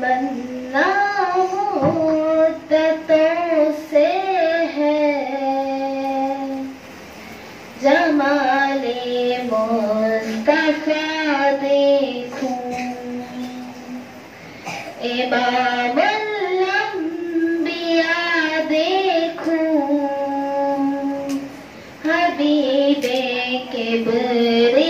तमन्ना से है। जमाले मुस्तफ़ा देखूँ इमाम देखूँ हबीबे के बरे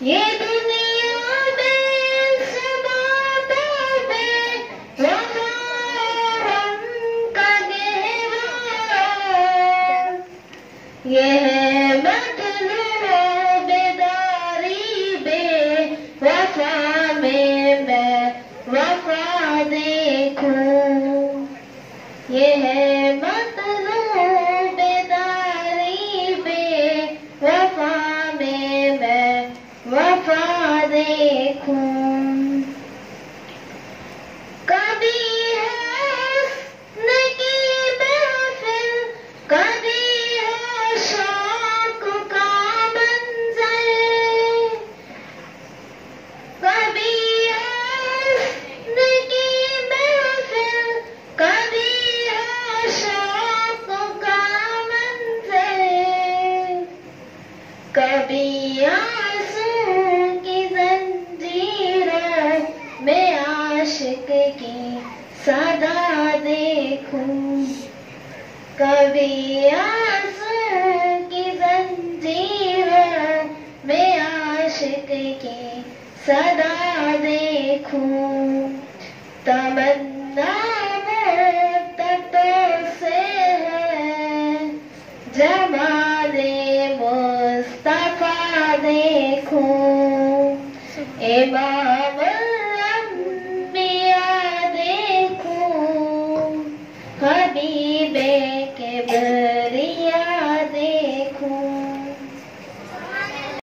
ஏது सदा देखूँ। कभी आस की जंजीर में आशिक के सदा देखूँ। तमन्ना से है जमाने मुस्तफ़ा देखूँ। इमाम Amen.